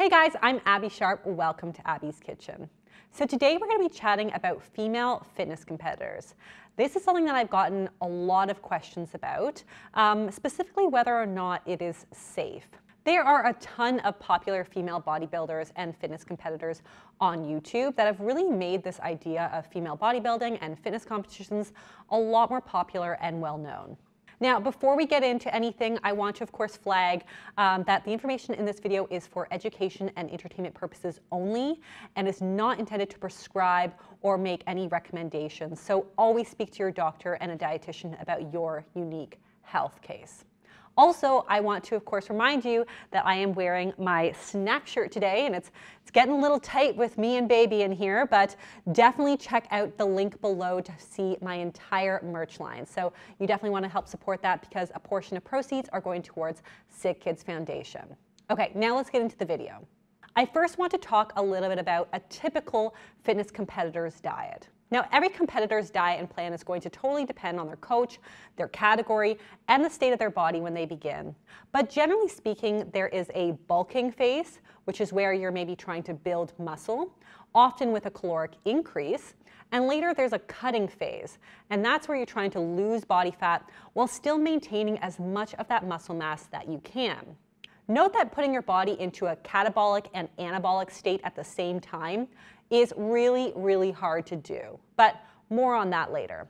Hey guys, I'm Abbey Sharp. Welcome to Abbey's Kitchen. So today we're going to be chatting about female fitness competitors. This is something that I've gotten a lot of questions about, um, specifically whether or not it is safe. There are a ton of popular female bodybuilders and fitness competitors on YouTube that have really made this idea of female bodybuilding and fitness competitions a lot more popular and well known. Now, before we get into anything, I want to, of course, flag um, that the information in this video is for education and entertainment purposes only and is not intended to prescribe or make any recommendations. So always speak to your doctor and a dietitian about your unique health case. Also, I want to, of course, remind you that I am wearing my snack shirt today, and it's, it's getting a little tight with me and baby in here, but definitely check out the link below to see my entire merch line. So you definitely want to help support that because a portion of proceeds are going towards Sick Kids Foundation. Okay, now let's get into the video. I first want to talk a little bit about a typical fitness competitor's diet. Now, every competitor's diet and plan is going to totally depend on their coach, their category, and the state of their body when they begin. But generally speaking, there is a bulking phase, which is where you're maybe trying to build muscle, often with a caloric increase. And later there's a cutting phase, and that's where you're trying to lose body fat while still maintaining as much of that muscle mass that you can. Note that putting your body into a catabolic and anabolic state at the same time is really, really hard to do. But more on that later.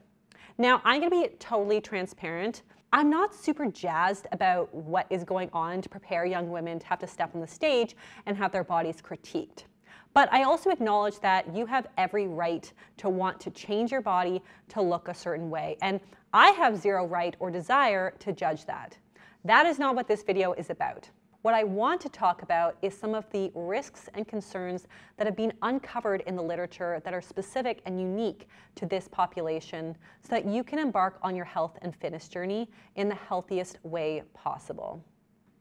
Now, I'm gonna be totally transparent. I'm not super jazzed about what is going on to prepare young women to have to step on the stage and have their bodies critiqued. But I also acknowledge that you have every right to want to change your body to look a certain way. And I have zero right or desire to judge that. That is not what this video is about. What I want to talk about is some of the risks and concerns that have been uncovered in the literature that are specific and unique to this population so that you can embark on your health and fitness journey in the healthiest way possible.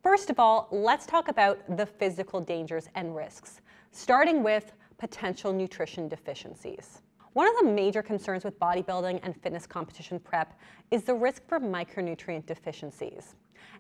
First of all, let's talk about the physical dangers and risks, starting with potential nutrition deficiencies. One of the major concerns with bodybuilding and fitness competition prep is the risk for micronutrient deficiencies.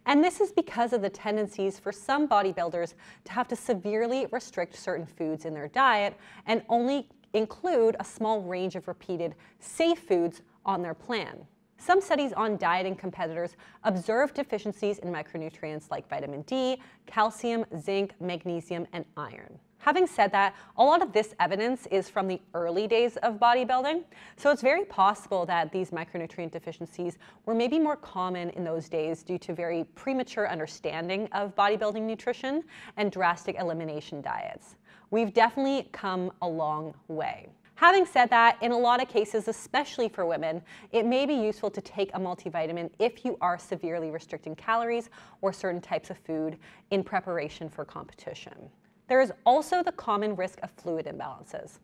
And this is because of the tendencies for some bodybuilders to have to severely restrict certain foods in their diet and only include a small range of repeated safe foods on their plan. Some studies on dieting competitors observed deficiencies in micronutrients like vitamin D, calcium, zinc, magnesium, and iron. Having said that, a lot of this evidence is from the early days of bodybuilding, so it's very possible that these micronutrient deficiencies were maybe more common in those days due to very premature understanding of bodybuilding nutrition and drastic elimination diets. We've definitely come a long way. Having said that, in a lot of cases, especially for women, it may be useful to take a multivitamin if you are severely restricting calories or certain types of food in preparation for competition. There is also the common risk of fluid imbalances.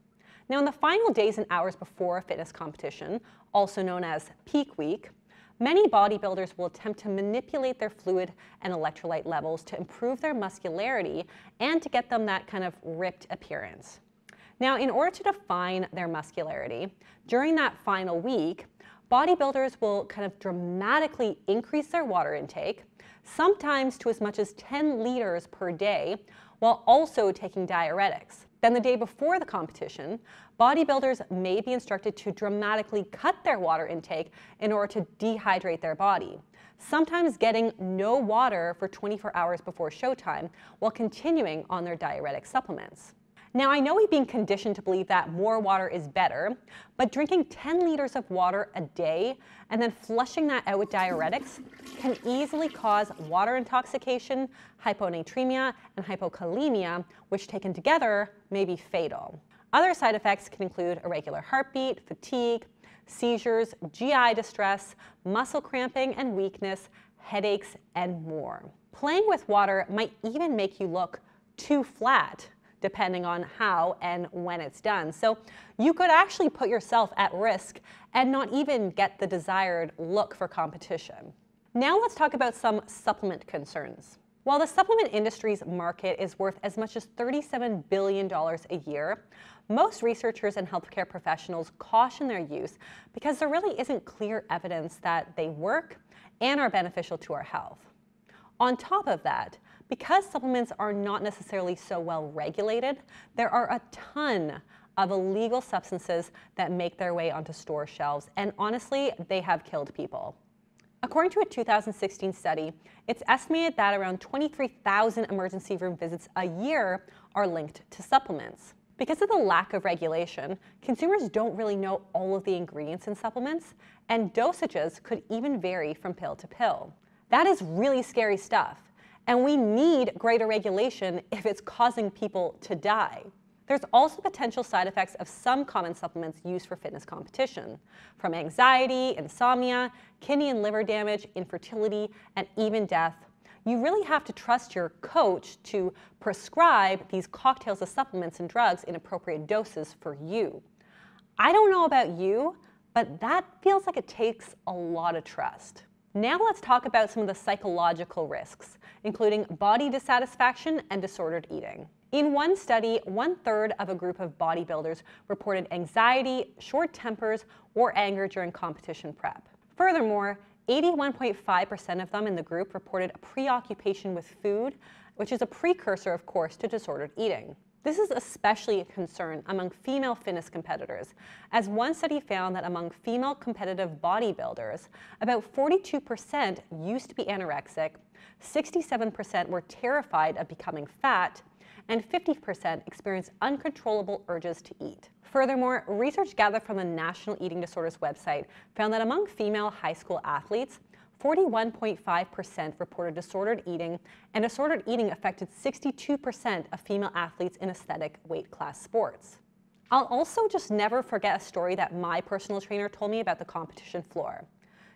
Now, in the final days and hours before a fitness competition, also known as peak week, many bodybuilders will attempt to manipulate their fluid and electrolyte levels to improve their muscularity and to get them that kind of ripped appearance. Now, in order to define their muscularity, during that final week, bodybuilders will kind of dramatically increase their water intake, sometimes to as much as 10 liters per day, while also taking diuretics. Then the day before the competition, bodybuilders may be instructed to dramatically cut their water intake in order to dehydrate their body, sometimes getting no water for 24 hours before showtime while continuing on their diuretic supplements. Now, I know we've been conditioned to believe that more water is better, but drinking 10 liters of water a day and then flushing that out with diuretics can easily cause water intoxication, hyponatremia, and hypokalemia, which taken together may be fatal. Other side effects can include irregular heartbeat, fatigue, seizures, GI distress, muscle cramping and weakness, headaches, and more. Playing with water might even make you look too flat depending on how and when it's done. So you could actually put yourself at risk and not even get the desired look for competition. Now let's talk about some supplement concerns. While the supplement industry's market is worth as much as $37 billion a year, most researchers and healthcare professionals caution their use because there really isn't clear evidence that they work and are beneficial to our health. On top of that, Because supplements are not necessarily so well regulated, there are a ton of illegal substances that make their way onto store shelves, and honestly, they have killed people. According to a 2016 study, it's estimated that around 23,000 emergency room visits a year are linked to supplements. Because of the lack of regulation, consumers don't really know all of the ingredients in supplements, and dosages could even vary from pill to pill. That is really scary stuff, and we need greater regulation if it's causing people to die. There's also potential side effects of some common supplements used for fitness competition, from anxiety, insomnia, kidney and liver damage, infertility, and even death. You really have to trust your coach to prescribe these cocktails of supplements and drugs in appropriate doses for you. I don't know about you, but that feels like it takes a lot of trust. Now let's talk about some of the psychological risks, including body dissatisfaction and disordered eating. In one study, one third of a group of bodybuilders reported anxiety, short tempers, or anger during competition prep. Furthermore, 81.5% of them in the group reported a preoccupation with food, which is a precursor, of course, to disordered eating. This is especially a concern among female fitness competitors, as one study found that among female competitive bodybuilders, about 42% used to be anorexic, 67% were terrified of becoming fat, and 50% experienced uncontrollable urges to eat. Furthermore, research gathered from the National Eating Disorders website found that among female high school athletes, 41.5% reported disordered eating, and disordered eating affected 62% of female athletes in aesthetic weight class sports. I'll also just never forget a story that my personal trainer told me about the competition floor.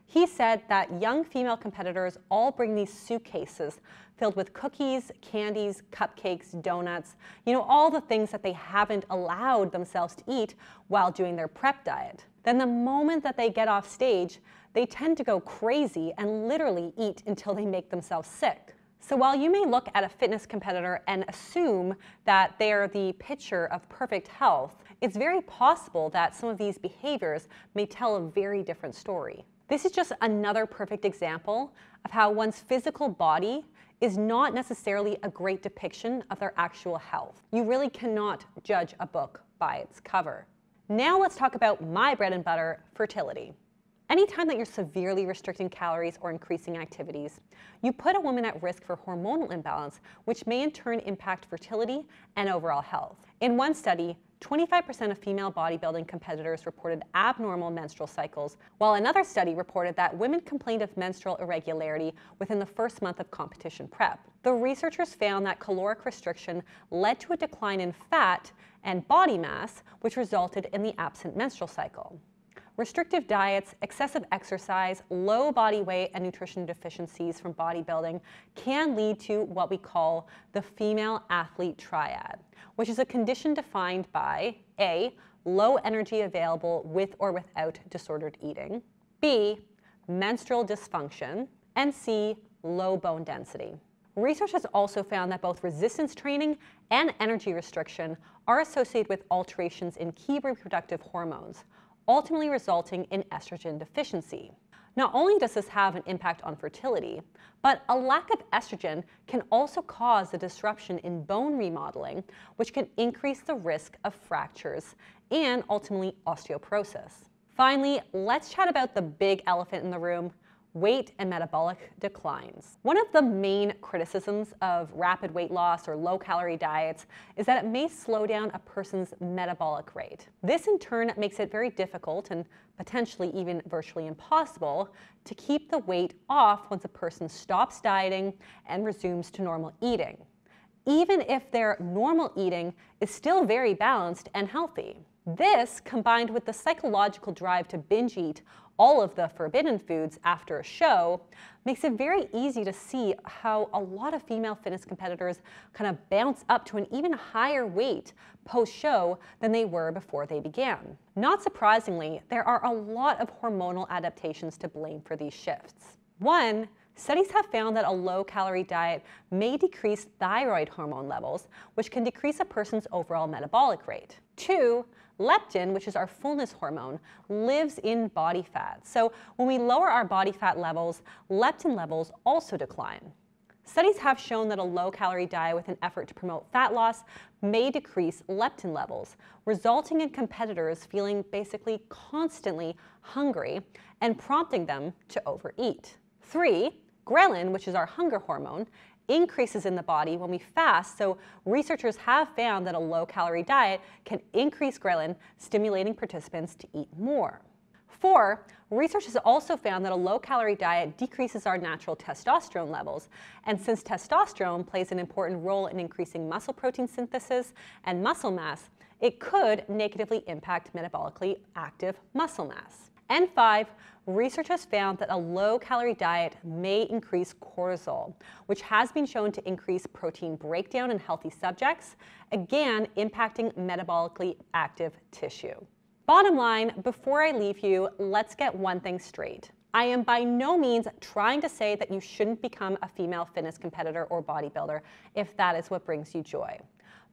He said that young female competitors all bring these suitcases filled with cookies, candies, cupcakes, donuts, you know, all the things that they haven't allowed themselves to eat while doing their prep diet. Then the moment that they get off stage, they tend to go crazy and literally eat until they make themselves sick. So while you may look at a fitness competitor and assume that they're the picture of perfect health, it's very possible that some of these behaviors may tell a very different story. This is just another perfect example of how one's physical body is not necessarily a great depiction of their actual health. You really cannot judge a book by its cover. Now let's talk about my bread and butter, fertility. Anytime that you're severely restricting calories or increasing activities, you put a woman at risk for hormonal imbalance, which may in turn impact fertility and overall health. In one study, 25% of female bodybuilding competitors reported abnormal menstrual cycles, while another study reported that women complained of menstrual irregularity within the first month of competition prep. The researchers found that caloric restriction led to a decline in fat and body mass, which resulted in the absent menstrual cycle. Restrictive diets, excessive exercise, low body weight, and nutrition deficiencies from bodybuilding can lead to what we call the female athlete triad, which is a condition defined by A, low energy available with or without disordered eating, B, menstrual dysfunction, and C, low bone density. Research has also found that both resistance training and energy restriction are associated with alterations in key reproductive hormones, ultimately resulting in estrogen deficiency. Not only does this have an impact on fertility, but a lack of estrogen can also cause a disruption in bone remodeling, which can increase the risk of fractures and ultimately osteoporosis. Finally, let's chat about the big elephant in the room weight and metabolic declines. One of the main criticisms of rapid weight loss or low calorie diets is that it may slow down a person's metabolic rate. This in turn makes it very difficult and potentially even virtually impossible to keep the weight off once a person stops dieting and resumes to normal eating, even if their normal eating is still very balanced and healthy. This, combined with the psychological drive to binge eat all of the forbidden foods after a show makes it very easy to see how a lot of female fitness competitors kind of bounce up to an even higher weight post show than they were before they began. Not surprisingly, there are a lot of hormonal adaptations to blame for these shifts. One, Studies have found that a low calorie diet may decrease thyroid hormone levels, which can decrease a person's overall metabolic rate. Two, Leptin, which is our fullness hormone, lives in body fat. So when we lower our body fat levels, leptin levels also decline. Studies have shown that a low calorie diet with an effort to promote fat loss may decrease leptin levels, resulting in competitors feeling basically constantly hungry and prompting them to overeat. Three, ghrelin, which is our hunger hormone, increases in the body when we fast. So researchers have found that a low calorie diet can increase ghrelin, stimulating participants to eat more. Four, research has also found that a low calorie diet decreases our natural testosterone levels. And since testosterone plays an important role in increasing muscle protein synthesis and muscle mass, it could negatively impact metabolically active muscle mass. And five, research has found that a low calorie diet may increase cortisol, which has been shown to increase protein breakdown in healthy subjects, again impacting metabolically active tissue. Bottom line, before I leave you, let's get one thing straight. I am by no means trying to say that you shouldn't become a female fitness competitor or bodybuilder if that is what brings you joy.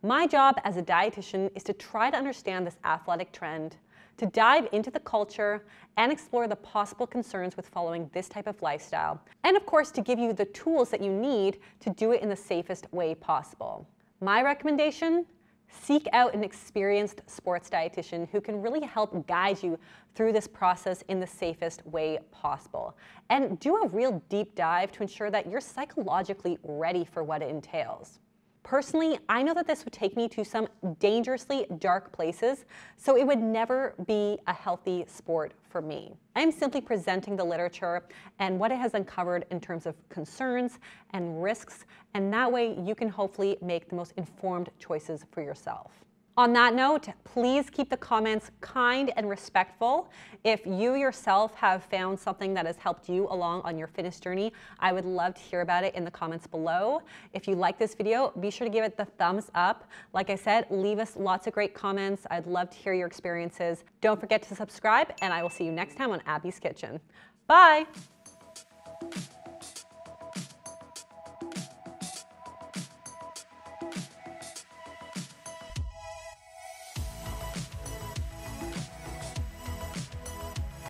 My job as a dietitian is to try to understand this athletic trend, to dive into the culture and explore the possible concerns with following this type of lifestyle, and of course to give you the tools that you need to do it in the safest way possible. My recommendation Seek out an experienced sports dietitian who can really help guide you through this process in the safest way possible. And do a real deep dive to ensure that you're psychologically ready for what it entails. Personally, I know that this would take me to some dangerously dark places, so it would never be a healthy sport for me. I'm simply presenting the literature and what it has uncovered in terms of concerns and risks, and that way you can hopefully make the most informed choices for yourself. On that note, please keep the comments kind and respectful. If you yourself have found something that has helped you along on your fitness journey, I would love to hear about it in the comments below. If you like this video, be sure to give it the thumbs up. Like I said, leave us lots of great comments. I'd love to hear your experiences. Don't forget to subscribe, and I will see you next time on Abbey's Kitchen. Bye!